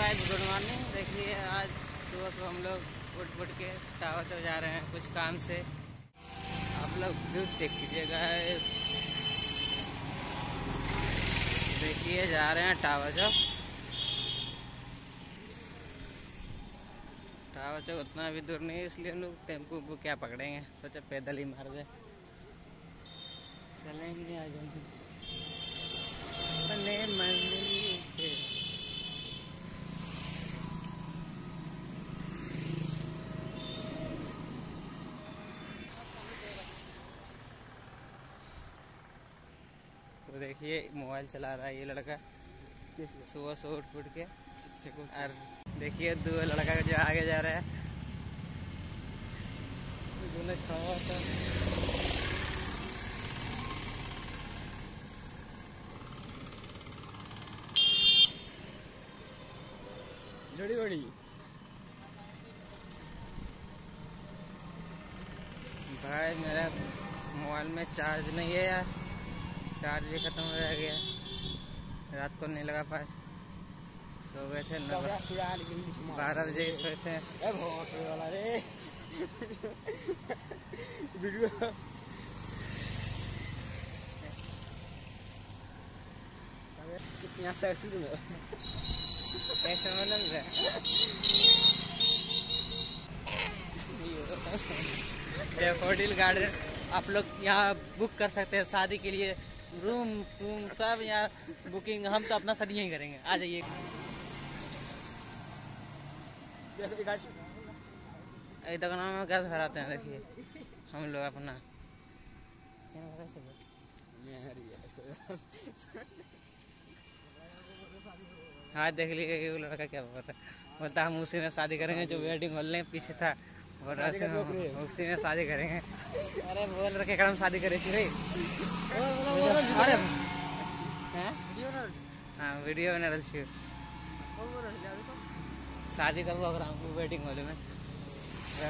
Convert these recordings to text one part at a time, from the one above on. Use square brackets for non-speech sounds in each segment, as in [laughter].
Guys good morning देखिए, आज सुबह सुबह हम लोग उठ उठ के टावर चौक जा रहे हैं कुछ काम से। आप लोग व्यू चेक कीजिएगा देखिए, जा रहे हैं टावर चौक टावर चौक उतना भी दूर नहीं है, इसलिए हम लोग टेंपो उम्पू क्या पकड़ेंगे? सोचा पैदल ही मार दे। चलेंगे आज हम अपने मंदिर देखिए मोबाइल चला रहा है ये लड़का। सुबह सुबह उठ उठ के। और देखिए दो लड़का जो आगे जा रहा है। दोनों हुआ था। जड़ी बड़ी। भाई मेरा मोबाइल में चार्ज नहीं है यार। चार्ज भी खत्म हो गया। रात को नहीं लगा पाए। सो गए थे बारह बजे सोए थे। यहाँ से कैसे मतलब है? Daffodil garden. आप लोग यहाँ बुक कर सकते हैं शादी के लिए। रूम रूम सब यहाँ बुकिंग हम तो अपना शादी यहीं करेंगे। आ जाइए। एक दुकान में गैस भराते हैं देखिए। हम लोग अपना। हाँ देख लीजिए ये लड़का क्या बोल रहा है। बोलता हम उसी में शादी करेंगे जो वेडिंग हॉल में पीछे था। उसी में शादी करेंगे। अरे बोल रखे हम शादी करे थी भाई। अरे हाँ? वीडियो बना रही छी शादी करबो अगर हमको वेडिंग हॉल में? है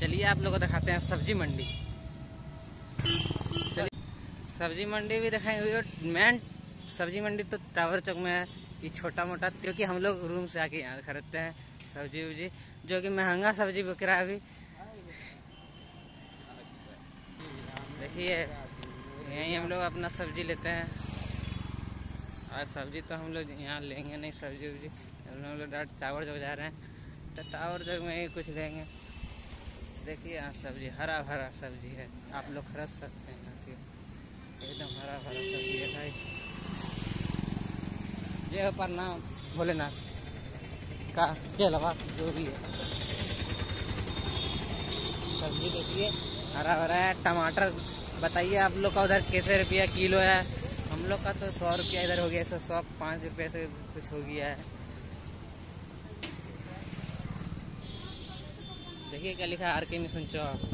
चलिए आप लोग को दिखाते हैं सब्ज़ी मंडी। सब्ज़ी मंडी भी दिखाएँगे मेन सब्ज़ी मंडी तो टावर चौक में है, ये छोटा मोटा, क्योंकि हम लोग रूम से आके यहाँ खरीदते हैं सब्ज़ी उब्जी, जो कि महँगा सब्ज़ी बिक रहा है अभी। देखिए, यहीं हम लोग अपना सब्ज़ी लेते हैं। और सब्ज़ी तो हम लोग यहाँ लेंगे नहीं, सब्ज़ी उब्जी। हम लोग डायरेक्ट टावर चौक जा रहे हैं तो टावर चौक में ही कुछ लेंगे। देखिए, यहाँ सब्ज़ी हरा भरा सब्ज़ी है, आप लोग खरीद सकते हैं एकदम हरा भरा सब्ज़ी है। भाई जय हो प्रणाम भोलेनाथ का जलवा जो भी है। सब्ज़ी देखिए, हरा भरा है। टमाटर, बताइए आप लोग का उधर कैसे रुपया किलो है? हम लोग का तो सौ रुपया इधर हो गया, सौ सौ, पाँच रुपये से कुछ हो गया है। देखिए क्या लिखा है, आर के मिशन चौक।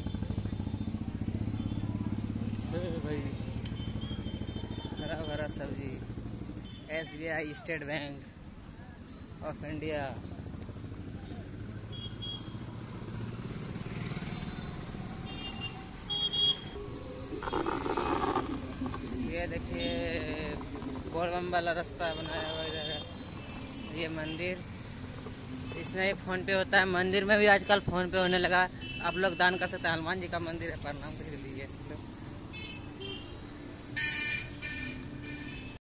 [laughs] भाई हरा भरा सब्ज़ी S B I state bank of India ये देखिए बोरबम वाला रास्ता बनाया हुआ इधर ये मंदिर। इसमें ही फ़ोन पे होता है। मंदिर में भी आजकल फ़ोन पे होने लगा। आप लोग दान कर सकते हैं। हनुमान जी का मंदिर है, प्रणाम कर लीजिए।